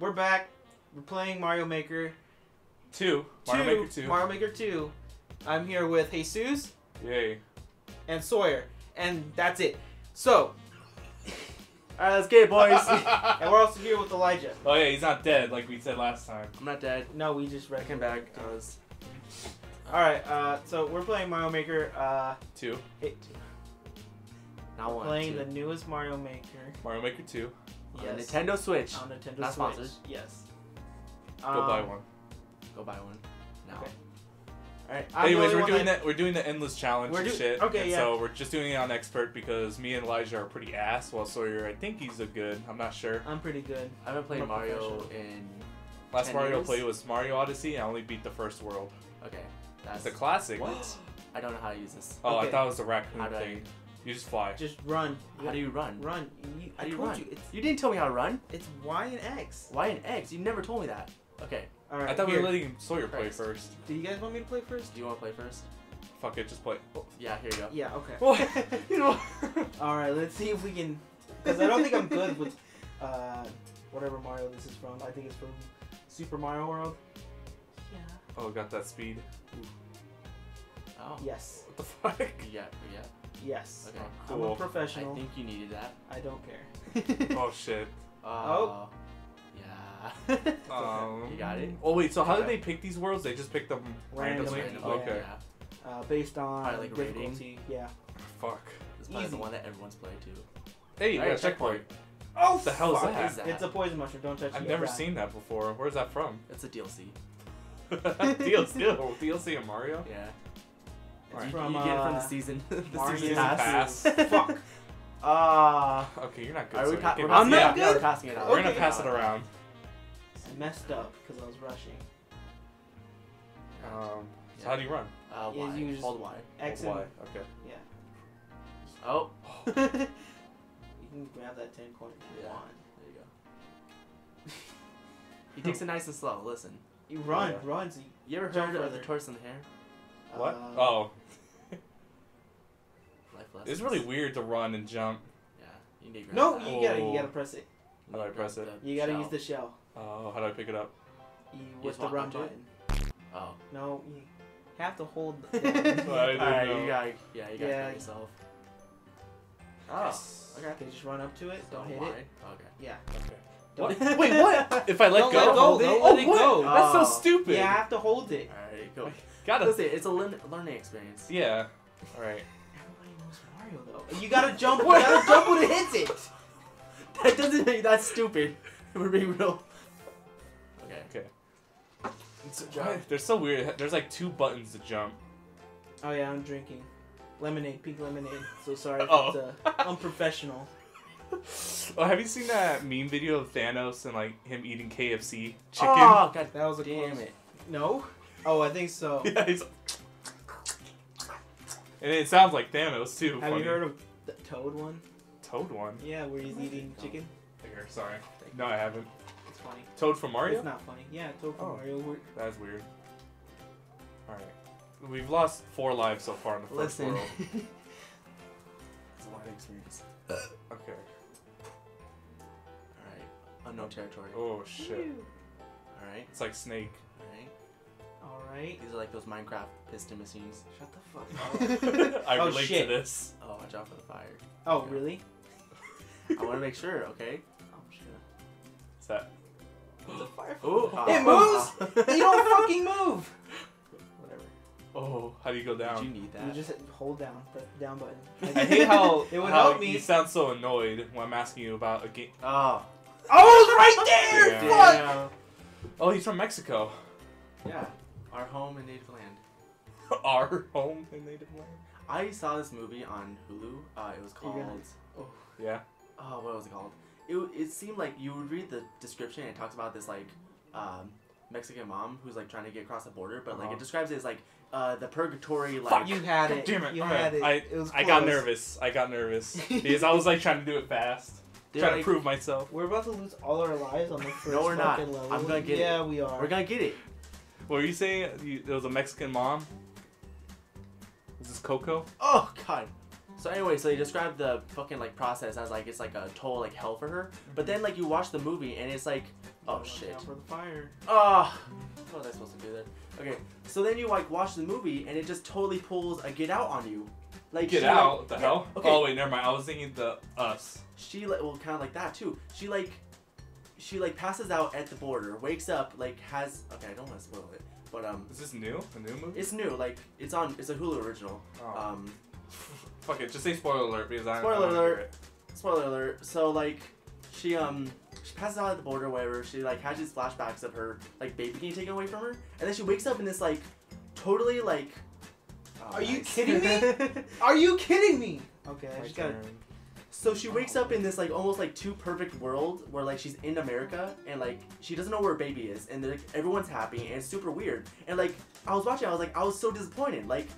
we're back. We're playing Mario Maker Two. Mario 2. Maker 2. Mario Maker 2. I'm here with Jesus Yay. and Sawyer, and that's it. So, Alright, let's get it, boys. and we're also here with Elijah. Oh yeah, he's not dead like we said last time. I'm not dead. No, we just I read came back. I was. All right, uh, so we're playing Mario Maker. Uh, Two. it, Not one. playing two. the newest Mario Maker. Mario Maker 2. On Yes. Nintendo Switch. on Nintendo Not Switch. sponsored. Yes. Go buy Um, one. Go buy one. Now. Okay. All right. Anyways, only we're doing that- that. We're doing the endless challenge We're and shit. okay, and yeah. So we're just doing it on expert because me and Elijah are pretty ass. While Sawyer, I think he's a good. I'm not sure. I'm pretty good. I haven't played Mario in. Last 10 Mario I years? played was Mario Odyssey. I only beat the first world. Okay. That's. It's a classic. What? I don't know how to use this. Oh, I thought it was a raccoon How do I- thing. You just fly. Just run. How do you run? run? You, How I do you told run? you. It's You didn't tell me how to run. it's Y and X. Why an X? You never told me that. Okay. All right. I thought we were letting Sawyer play Christ. first. Do you guys want me to play first? Do you want to play first? Fuck it, just play. Oh. Yeah. Here you go. Yeah. Okay. What? you know. All right. Let's see if we can. Because I don't think I'm good with uh, whatever Mario this is from. I think it's from Super Mario World. Yeah. oh, got that speed. Oh. Yes. What the fuck? Yeah. Yeah. Yes. Okay. Oh, I'm a professional. I think you needed that. I don't care. Oh shit. Uh, Yeah. Um, You got it? Oh wait, so how did they pick these worlds? They just picked them randomly. Randomly, Okay. Yeah. uh, based on Probably like a rating. difficulty. Yeah. Fuck. It's probably Easy. the one that everyone's played too. Hey, you got a Alright, checkpoint. Oh, What the hell is that? is that? It's a poison mushroom. Don't touch it. I've never die. seen that before. Where's that from? It's a DLC. DLC, oh, DLC of Mario. Yeah. It's you, from, you get it from uh, the season. the Mario season Season pass. pass. Fuck. Ah. Okay, you're not good. Are we so pa- we're I'm not good? Yeah, we're passing it out. We're gonna pass it around. I messed up because I was rushing. Um, so how do you run? Uh, Yeah, y. you just- Hold Y. X Hold and Y. Okay. Yeah. Oh. you can grab that ten coin if you Yeah. want. There you go. he takes it nice and slow. Listen. You run, Yeah. run. So you, You ever heard of the further. tortoise and the hare? What? Uh, oh, Life it's really weird to run and jump. Yeah. You need to No, that. you gotta, you Oh. gotta press it. You How do I press it? You gotta shell. use the shell. Oh, how do I pick it up? You, You with the walk run up to it. button. Oh. No, you have to hold. I down. didn't Alright, you gotta, yeah, you gotta Yeah. yeah. yourself. Yes. okay. Okay, just run up to it. Don't So hit wide. it. Okay. Yeah. Okay. Don't- What? Wait, what? If I let Don't go, let go, hold it? don't oh, let it what? go. That's so Oh. stupid. Yeah, I have to hold it. Alright, go. Gotta. Listen, it's a learn- learning experience. Yeah. All right. Everybody knows Mario though. You gotta jump. You gotta jump when it hits it. That doesn't make that's stupid. We're being real. Okay. Okay. It's, why- they're so weird. There's like two buttons to jump. Oh yeah, I'm drinking lemonade, pink lemonade. So sorry if Oh. it's uh, unprofessional. Oh, have you seen that meme video of Thanos and like him eating KFC chicken? Oh, god That was a damn close- it. No. Oh, I think so. yeah, he's. And it sounds like Thanos too. Have funny. you heard of the Toad one? Toad one? Yeah, where he's eating chicken. Here, sorry. No, I haven't. It's funny. Toad from Mario? It's not funny. Yeah, Toad from Oh. Mario. We're- That's weird. Alright. We've lost four lives so far in the first Listen. world. It's a learning experience. Territory. Oh shit. Alright. It's like Snake. Alright. All right. These are like those Minecraft piston machines. Shut the fuck up. I Oh, relate shit. to this. Oh, watch out for the fire. oh, really? I want to make sure, okay? Oh, sure. What's that? It's a fire. Ooh. It moves? You don't fucking move. Whatever. Oh, how do you go Did down? you need that? You just hold down, the down button. I hate how, It would how help me. you sound so annoyed when I'm asking you about a game. Oh. Oh, it's right there! Yeah. Fuck! Damn. Oh, he's from Mexico. Yeah. Our home and native land. Our home in native land. I saw this movie on Hulu. Uh, it was called. gonna- Yeah. Oh, what was it called? It, it seemed like you would read the description and it talks about this like um, Mexican mom who's like trying to get across the border, but like Uh-huh. it describes it as like uh, the purgatory like. You had God it. damn it. You Okay. had it. I, it was I got nervous. I got nervous. because I was like trying to do it fast. They're trying like, to prove myself. We're about to lose all our lives on the first we're not. fucking level. I'm gonna get it. yeah, we are. We're gonna get it. What were you saying? You, there was a Mexican mom? Is this Coco? Oh God. So anyway, so they describe the fucking like process as like it's like a total like hell for her. But then like you watch the movie and it's like, oh shit. out for the fire. Oh, what was I supposed to do there? Okay, so then you like watch the movie and it just totally pulls a Get Out on you. Like Get she, out. Like, the yeah, hell? Okay. Oh wait, never mind. I was thinking the us. She like well kind of like that too. She like she like passes out at the border, wakes up, like has okay, I don't want to spoil it, but um, Is this new? A new movie? it's new. Like it's on. It's a Hulu original. Oh. Um, Fuck it. Just say spoiler alert because I. Spoiler alert. spoiler alert. So like she um she passes out at the border, whatever. She like has these flashbacks of her like baby getting taken away from her, and then she wakes up in this like totally like. Oh, Are you nice. kidding me? Are you kidding me? Okay, I My just gotta. turn. So she wakes up in this like almost like too perfect world where like she's in America and like she doesn't know where her baby is and like everyone's happy and it's super weird and like I was watching I was like I was so disappointed like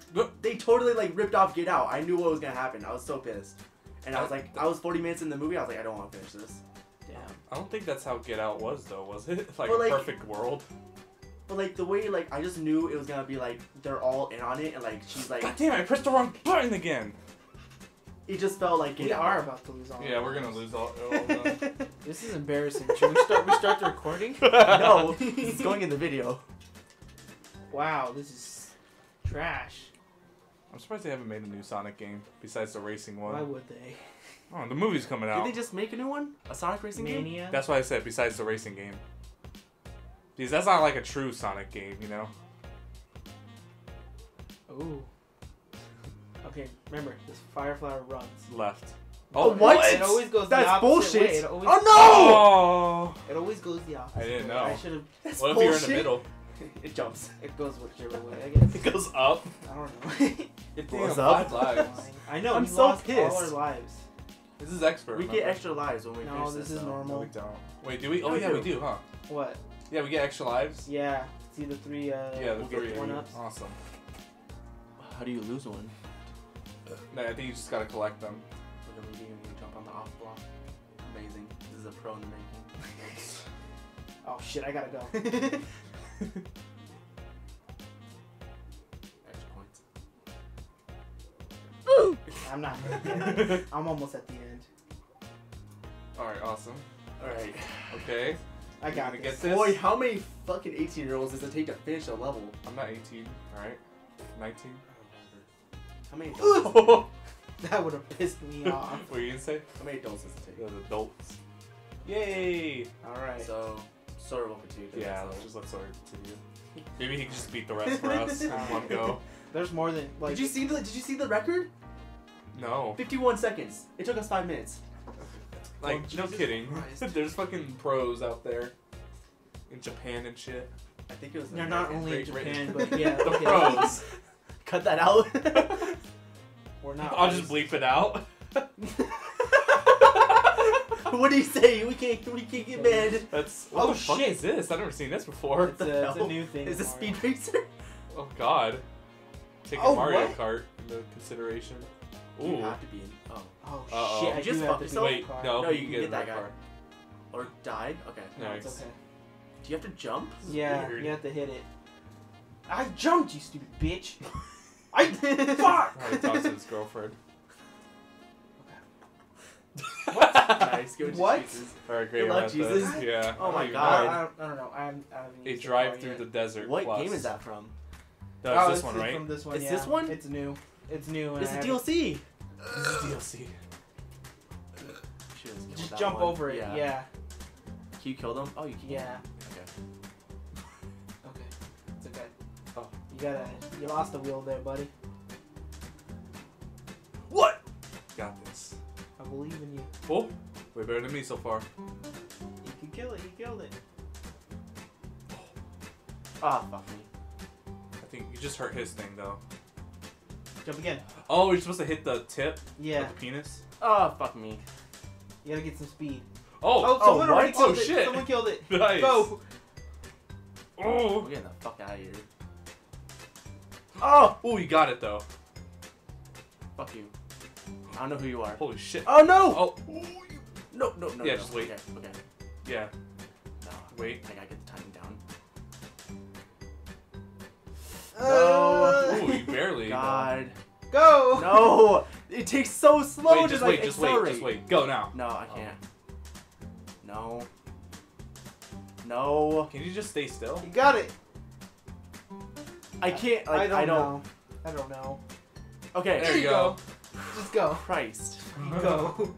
they totally like ripped off Get Out I knew what was gonna happen I was so pissed and I was like I was 40 minutes in the movie I was like I don't want to finish this Damn. I don't think that's how Get Out was though, was it? Like Well, a like- perfect world. But like the way like I just knew it was gonna be like they're all in on it and like she's like God damn! I pressed the wrong button again. it just felt like Get We Out are about to lose all. Yeah, we're gonna lose all. all. This is embarrassing. Should we start? We start the recording? no it's going in the video Wow, this is trash. I'm surprised they haven't made a new Sonic game besides the racing one. Why would they? Oh, the movie's coming out. did out. they just make a new one a Sonic Racing game Mania. That's why I said besides the racing game. Because that's not like a true Sonic game, you know? Ooh. Okay, remember this Firefly runs. Left. Oh, what? It always goes That's the bullshit. way. It always, Oh! No! Oh. It always goes the opposite. I didn't way. know. I should have. That's What if you're in the middle? It jumps. It goes whichever way. I guess. It goes up. I don't know. It Damn, blows up. five lives. I know. I'm we so lost all our lives. This is expert. We get extra lives when we No, finish this is though. No, normal. we don't. Wait, do we? Oh No, yeah, we we do. do, huh? What? Yeah, we get extra lives. Yeah. see the three. Uh, Yeah, the we'll three. Get one ups. Awesome. How do you lose one? No, I think you just gotta collect them. Look at me you jump on the off block. Amazing. This is a pro in the making. Oh shit! I gotta go. Extra points. I'm not. I'm almost at the end. All right, awesome. Alright. Okay, I got gonna this. get this? Boy, how many fucking 18 year olds does it take to finish a level? I'm not 18. All right, 19. How many adults? does it what That would have pissed me off. What were you gonna say? take? How many adults does it take? The adults. Yay! All right. So, sort of will continue. to Yeah, let's just let's sort it to you. Maybe he can just beat the rest for us in one go. There's more than like. Did you see the Did you see the record? No, 51 seconds. It took us five minutes. Like Oh, no Jesus kidding. There's fucking pros out there in Japan and shit. I think it was. They're not only in Japan, Britain. but yeah. The okay. pros. Cut that out. We're not. I'll just bleep it out. what do you say? We can't. We can't get mad. That's what Oh, the fuck shit. is this? I've never seen this before. It's a, it's a new thing. Is it Speed Racer? Oh god. Take Oh, a Mario what? Kart into consideration. You have to be in. Oh. Oh Uh-oh. shit! I You just do fucked have to yourself? be in Wait, the car. no, No, you, you can can get in get that that car. Or die? Okay. No, it's okay. Do you have to jump? This Yeah, weird. you have to hit it. I jumped, you stupid bitch. I fuck. Alright, talks to his girlfriend. What? nice. Go to What? Jesus. Alright, great. Good luck, about that. Jesus. Yeah. Oh my don't God. know. I, don't, I don't know. I'm. I haven't A used the drive car through yet. the desert. What plus. game is that from? No, Oh, it's this one, right? From this one, It's yeah. this one? It's new. It's new. And It's I a haven't- DLC. This is DLC. Just jump one. over it. Yeah. Can you kill them? Oh, you can. Yeah. Okay. Okay. It's okay. Oh. You gotta. You lost the wheel there, buddy. What? Got this. I believe in you. Oh, way better than me so far. You can kill it. You killed it. Ah, fuck me. I think you just hurt his thing though. Jump again. Oh, you're supposed to hit the tip Yeah. of the penis. Ah, fuck me. You gotta get some speed. Oh, Oh, oh, someone already what? killed Oh, it. shit. Someone killed it. nice. Go. Oh, We're getting the fuck out of here. Oh! oh, you got it though. Fuck you. I don't know who you are. Holy shit. Oh no! Oh, No, no, no. Yeah, no. just wait. Okay, okay. yeah. No. Wait. I gotta get the timing down. Uh, Oh, you barely. though. God. Go. No! It takes so slow wait, to just like wait, just wait, just wait. Go now. No, I Oh. can't. No. No. Can you just stay still? You got it. I can't. Like, I don't I don't. know. I don't know. Okay. There you go. Just go. Christ. Go.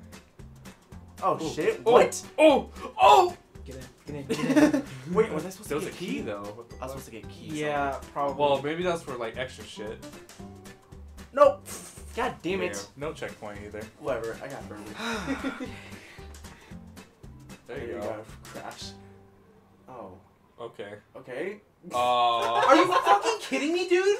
Oh Ooh. shit. Oh. What? Oh! Oh! Get in. Get in. Get in. Wait, was I supposed There to was a get key though. I was supposed to get keys. yeah, probably. Well, maybe that's for like extra shit. Nope. God damn it. Yeah, No checkpoint either. Whatever. I got burned. There you go. Crash. Oh. Okay. Okay. Uh, Are you fucking kidding me, dude?